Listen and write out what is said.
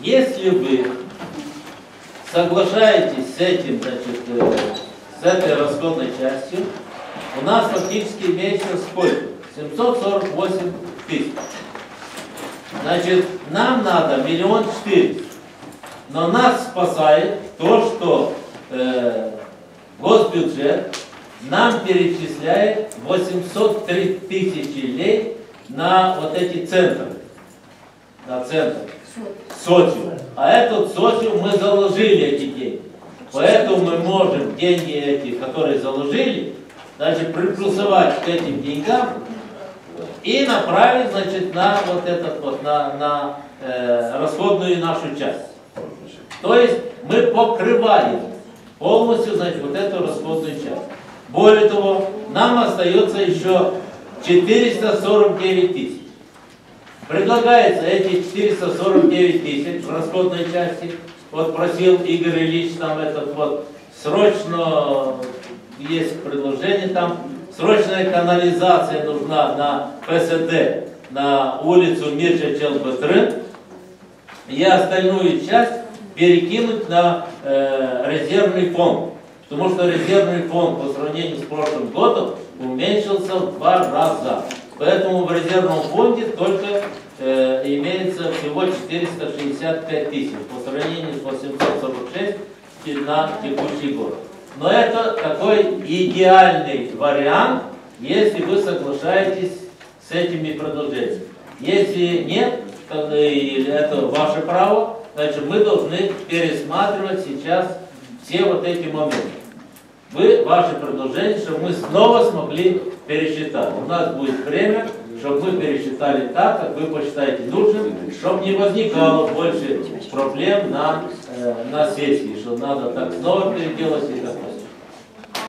Если вы соглашаетесь с этим, значит, э, с этой расходной частью, у нас фактически имеется сколько? 748 тысяч. Значит, нам надо миллион четыреста. Но нас спасает то, что э, госбюджет нам перечисляет 803 тысячи лей на вот эти центры. На центр. Социум. А этот социум мы заложили эти деньги. Поэтому мы можем деньги эти, которые заложили, значит, приплюсовать к этим деньгам и направить, значит, на вот этот вот, на, на э, расходную нашу часть. То есть мы покрываем полностью, значит, вот эту расходную часть. Более того, нам остается еще 449 тысяч. Предлагается эти 449 тысяч в расходной части, вот просил Игорь Ильич там этот вот, срочно есть предложение там, срочная канализация нужна на ПСД, на улицу Мирча Челбатрын, и остальную часть перекинуть на э, резервный фонд. Потому что резервный фонд по сравнению с прошлым годом уменьшился в два раза. Поэтому в резервном фонде только э, имеется всего 465 тысяч по сравнению с 846 на текущий год. Но это такой идеальный вариант, если вы соглашаетесь с этими предложениями. Если нет, то, или это ваше право, значит мы должны пересматривать сейчас все вот эти моменты. Вы, ваши предложения, чтобы мы снова смогли пересчитать. У нас будет время, чтобы мы пересчитали так, как вы посчитаете нужным, чтобы не возникало больше проблем на, э, на сессии, что надо так снова переделать и так далее.